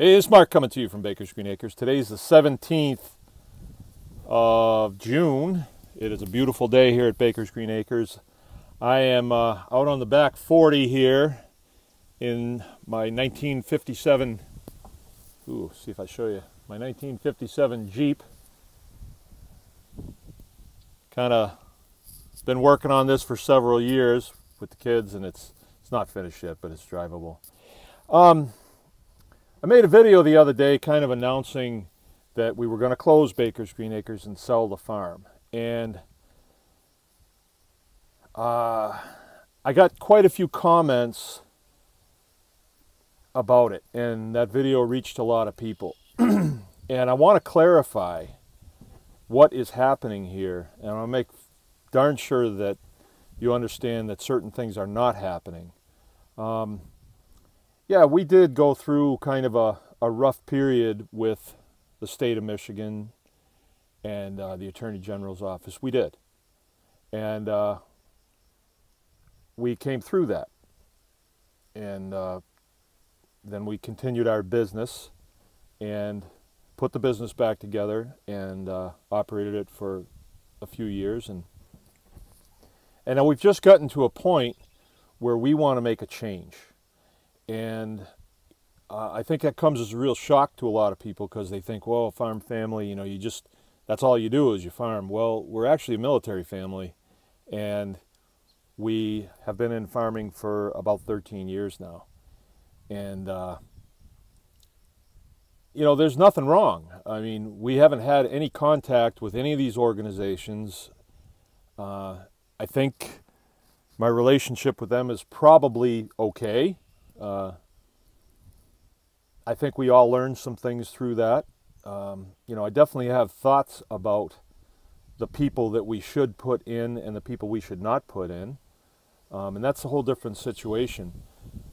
Hey, it's Mark coming to you from Baker's Green Acres. Today's the 17th of June. It is a beautiful day here at Baker's Green Acres. I am uh, out on the back 40 here in my 1957, ooh, see if I show you, my 1957 Jeep. Kind of been working on this for several years with the kids and it's, it's not finished yet, but it's drivable. Um, I made a video the other day kind of announcing that we were going to close Baker's Green Acres and sell the farm. And uh, I got quite a few comments about it, and that video reached a lot of people. and I want to clarify what is happening here, and I'll make darn sure that you understand that certain things are not happening. Um, yeah, we did go through kind of a, a rough period with the state of Michigan and uh, the Attorney General's office. We did. And uh, we came through that. And uh, then we continued our business and put the business back together and uh, operated it for a few years. And, and now we've just gotten to a point where we want to make a change and uh, I think that comes as a real shock to a lot of people because they think, well, farm family, you know, you just, that's all you do is you farm. Well, we're actually a military family, and we have been in farming for about 13 years now. And, uh, you know, there's nothing wrong. I mean, we haven't had any contact with any of these organizations. Uh, I think my relationship with them is probably okay. Uh, I think we all learned some things through that. Um, you know, I definitely have thoughts about the people that we should put in and the people we should not put in. Um, and that's a whole different situation.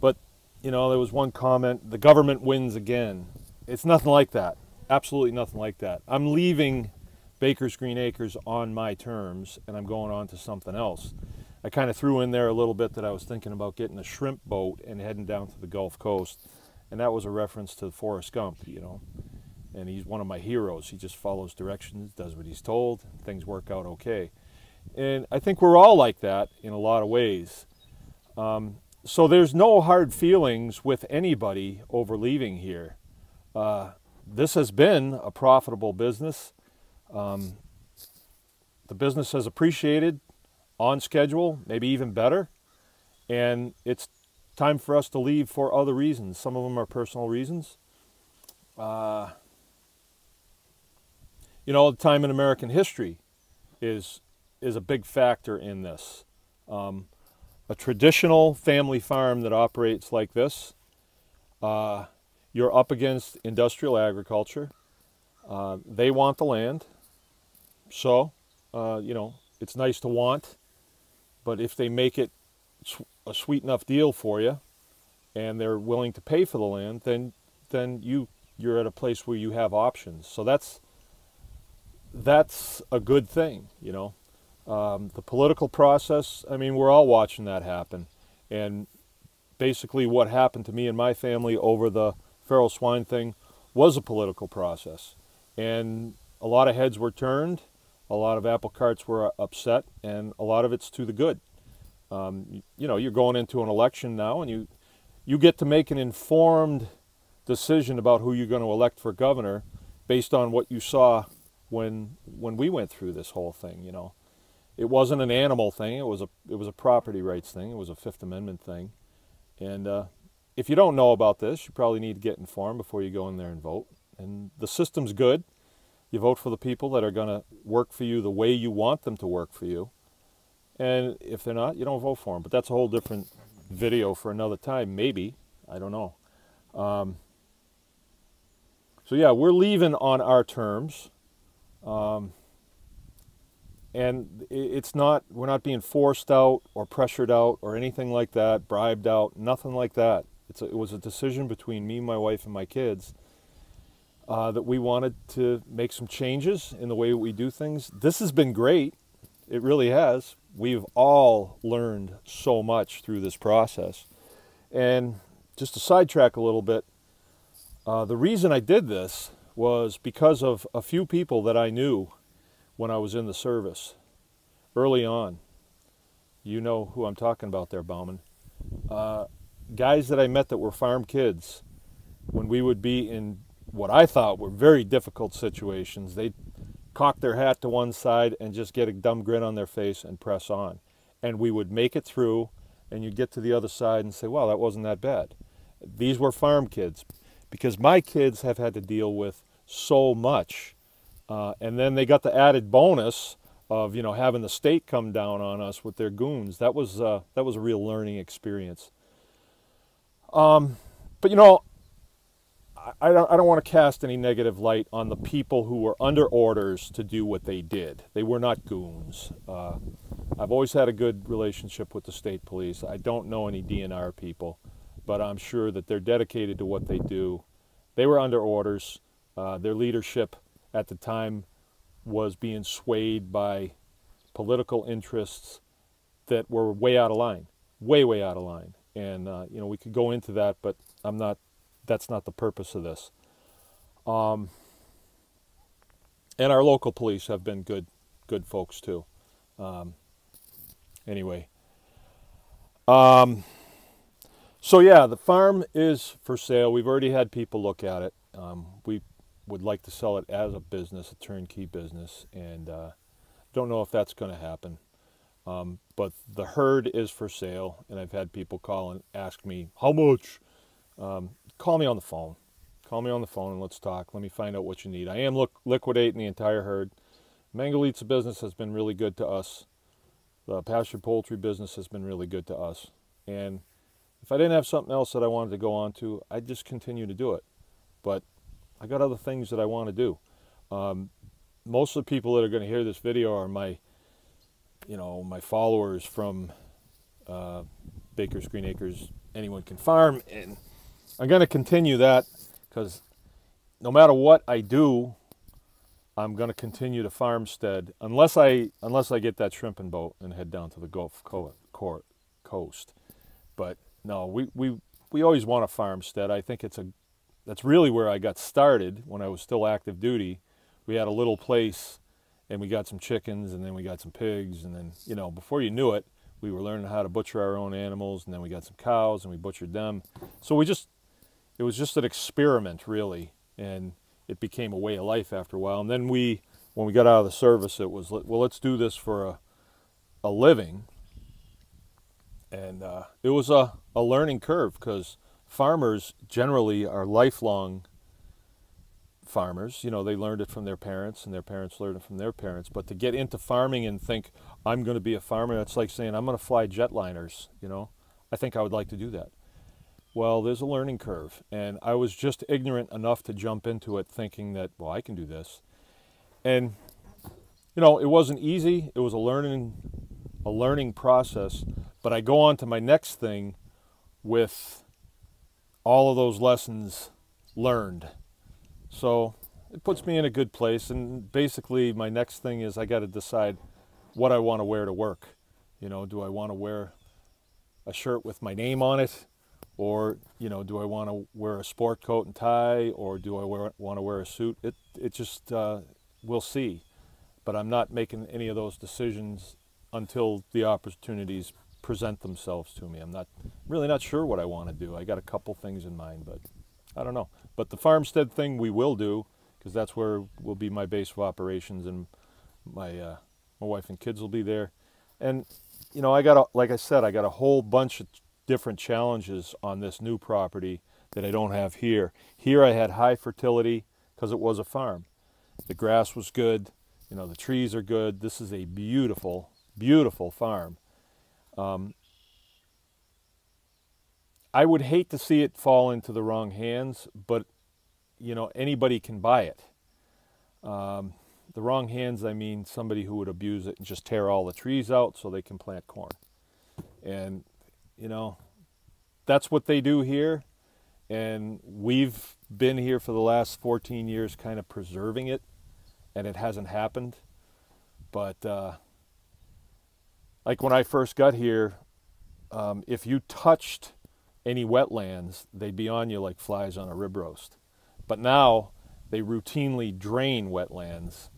But, you know, there was one comment the government wins again. It's nothing like that. Absolutely nothing like that. I'm leaving Baker's Green Acres on my terms and I'm going on to something else. I kind of threw in there a little bit that I was thinking about getting a shrimp boat and heading down to the Gulf Coast. And that was a reference to Forrest Gump, you know. And he's one of my heroes. He just follows directions, does what he's told, things work out okay. And I think we're all like that in a lot of ways. Um, so there's no hard feelings with anybody over leaving here. Uh, this has been a profitable business. Um, the business has appreciated on schedule, maybe even better. And it's time for us to leave for other reasons. Some of them are personal reasons. Uh, you know, the time in American history is is a big factor in this. Um, a traditional family farm that operates like this, uh, you're up against industrial agriculture. Uh, they want the land, so uh, you know it's nice to want. But if they make it a sweet enough deal for you and they're willing to pay for the land, then then you you're at a place where you have options. So that's that's a good thing, you know. Um, the political process, I mean, we're all watching that happen. And basically what happened to me and my family over the feral swine thing was a political process. And a lot of heads were turned a lot of apple carts were upset, and a lot of it's to the good. Um, you know, you're going into an election now, and you you get to make an informed decision about who you're going to elect for governor based on what you saw when when we went through this whole thing. You know, it wasn't an animal thing; it was a it was a property rights thing. It was a Fifth Amendment thing, and uh, if you don't know about this, you probably need to get informed before you go in there and vote. And the system's good. You vote for the people that are going to work for you the way you want them to work for you. And if they're not, you don't vote for them. But that's a whole different video for another time, maybe. I don't know. Um, so yeah, we're leaving on our terms. Um, and it's not, we're not being forced out or pressured out or anything like that, bribed out, nothing like that. It's a, it was a decision between me, my wife, and my kids uh, that we wanted to make some changes in the way we do things. This has been great. It really has. We've all learned so much through this process. And just to sidetrack a little bit, Uh, the reason I did this was because of a few people that I knew when I was in the service early on. You know who I'm talking about there, Bauman. Uh, guys that I met that were farm kids, when we would be in what I thought were very difficult situations, they'd cock their hat to one side and just get a dumb grin on their face and press on. And we would make it through, and you'd get to the other side and say, wow, that wasn't that bad. These were farm kids because my kids have had to deal with so much. Uh, and then they got the added bonus of you know having the state come down on us with their goons. That was uh, that was a real learning experience. Um, but you know, I don't, I don't want to cast any negative light on the people who were under orders to do what they did. They were not goons. Uh, I've always had a good relationship with the state police. I don't know any DNR people, but I'm sure that they're dedicated to what they do. They were under orders. Uh, their leadership at the time was being swayed by political interests that were way out of line, way, way out of line. And, uh, you know, we could go into that, but I'm not that's not the purpose of this. Um, and our local police have been good, good folks too. Um, anyway, um, so yeah, the farm is for sale. We've already had people look at it. Um, we would like to sell it as a business, a turnkey business, and uh, don't know if that's going to happen. Um, but the herd is for sale, and I've had people call and ask me how much. Um, call me on the phone. Call me on the phone and let's talk. Let me find out what you need. I am look, liquidating the entire herd. Mangalitsa business has been really good to us. The pasture poultry business has been really good to us. And if I didn't have something else that I wanted to go on to, I'd just continue to do it. But I got other things that I want to do. Um, most of the people that are going to hear this video are my, you know, my followers from uh, Baker's Green Acres. Anyone can farm, and I'm going to continue that because no matter what I do, I'm going to continue to farmstead unless I unless I get that shrimping boat and head down to the Gulf Coast. But no, we we we always want a farmstead. I think it's a that's really where I got started when I was still active duty. We had a little place and we got some chickens and then we got some pigs and then you know before you knew it we were learning how to butcher our own animals and then we got some cows and we butchered them so we just it was just an experiment really and it became a way of life after a while. And then we when we got out of the service it was well let's do this for a, a living. And uh, it was a, a learning curve because farmers generally are lifelong farmers. You know they learned it from their parents and their parents learned it from their parents. But to get into farming and think i'm going to be a farmer that's like saying i'm going to fly jetliners you know? I think i would like to do that well, there's a learning curve. And I was just ignorant enough to jump into it thinking that, well, I can do this. And, you know, it wasn't easy. It was a learning, a learning process. But I go on to my next thing with all of those lessons learned. So it puts me in a good place. And basically, my next thing is I got to decide what I want to wear to work. You know, do I want to wear a shirt with my name on it? Or you know, do I want to wear a sport coat and tie, or do I want to wear a suit? It it just uh, we'll see, but I'm not making any of those decisions until the opportunities present themselves to me. I'm not really not sure what I want to do. I got a couple things in mind, but I don't know. But the farmstead thing we will do because that's where will be my base of operations, and my uh, my wife and kids will be there. And you know, I got a, like I said, I got a whole bunch of different challenges on this new property that I don't have here. Here I had high fertility because it was a farm. The grass was good, you know, the trees are good. This is a beautiful, beautiful farm. Um, I would hate to see it fall into the wrong hands, but you know, anybody can buy it. Um, the wrong hands, I mean somebody who would abuse it and just tear all the trees out so they can plant corn. And you know, that's what they do here. And we've been here for the last 14 years kind of preserving it, and it hasn't happened. But uh, like when I first got here, um, if you touched any wetlands, they'd be on you like flies on a rib roast. But now they routinely drain wetlands,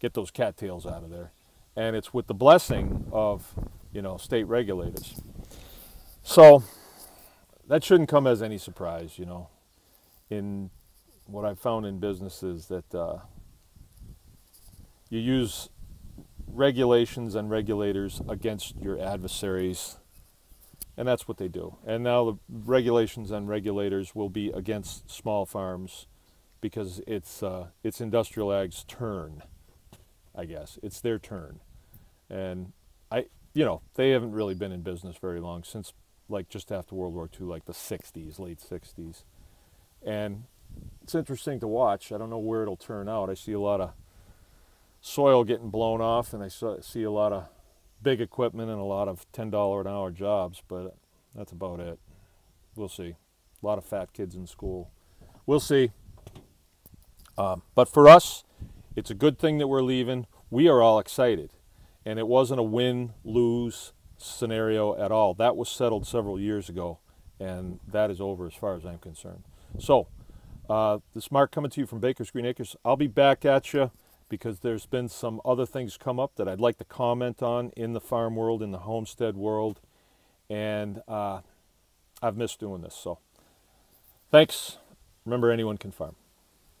get those cattails out of there, and it's with the blessing of you know state regulators. So that shouldn't come as any surprise, you know. In what I've found in business is that uh, you use regulations and regulators against your adversaries, and that's what they do. And now the regulations and regulators will be against small farms because it's uh, it's industrial ag's turn, I guess. It's their turn, and I, you know, they haven't really been in business very long since like just after World War II, like the 60s, late 60s. And it's interesting to watch. I don't know where it'll turn out. I see a lot of soil getting blown off, and I see a lot of big equipment and a lot of $10 an hour jobs, but that's about it. We'll see. A lot of fat kids in school. We'll see. Um, but for us, it's a good thing that we're leaving. We are all excited. And it wasn't a win lose scenario at all. That was settled several years ago, and that is over as far as I'm concerned. So, uh, this Mark coming to you from Baker's Green Acres. I'll be back at you because there's been some other things come up that I'd like to comment on in the farm world, in the homestead world, and uh, I've missed doing this. So, thanks. Remember, anyone can farm.